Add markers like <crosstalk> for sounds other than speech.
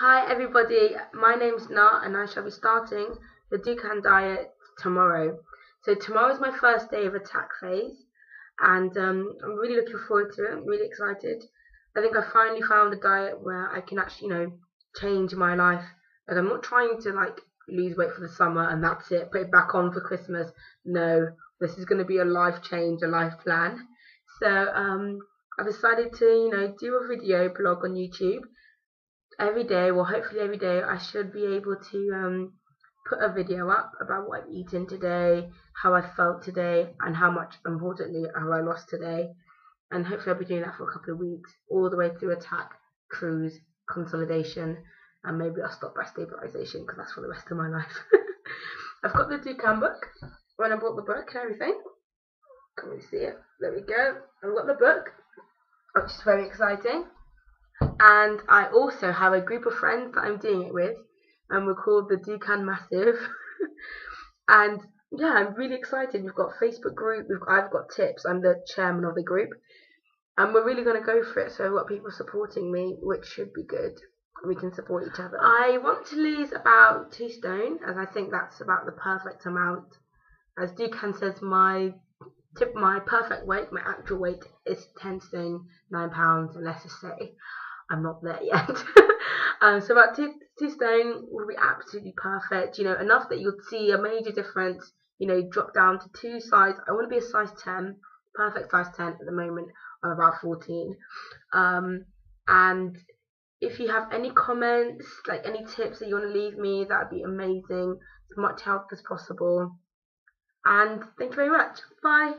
Hi everybody, my name's Nat and I shall be starting the Dukan diet tomorrow. So tomorrow is my first day of attack phase and um, I'm really looking forward to it, I'm really excited. I think I finally found a diet where I can actually, you know, change my life. Like I'm not trying to like lose weight for the summer and that's it, put it back on for Christmas. No, this is going to be a life change, a life plan. So um, I've decided to, you know, do a video blog on YouTube every day, well, hopefully every day, I should be able to um, put a video up about what I've eaten today, how I felt today, and how much, importantly, how I lost today. And hopefully I'll be doing that for a couple of weeks, all the way through attack, cruise, consolidation, and maybe I'll stop by stabilization because that's for the rest of my <laughs> life. I've got the Dukan book when I bought the book and everything. Can we see it? There we go. I've got the book, which is very exciting and I also have a group of friends that I'm doing it with, and we're called the Dukan Massive. <laughs> and yeah, I'm really excited. We've got Facebook group. We've I've got tips. I'm the chairman of the group, and we're really going to go for it. So I've got people supporting me, which should be good. We can support each other. I want to lose about two stone, as I think that's about the perfect amount. As Dukan says, my tip, my perfect weight, my actual weight is ten stone nine pounds. Let's say I'm not there yet. <laughs> um, so about two, two stone will be absolutely perfect. You know, enough that you'll see a major difference. You know, drop down to two size. I want to be a size 10, perfect size 10 at the moment. I'm about 14. Um, and if you have any comments, like any tips that you want to leave me, that would be amazing. As much help as possible. And thank you very much. Bye.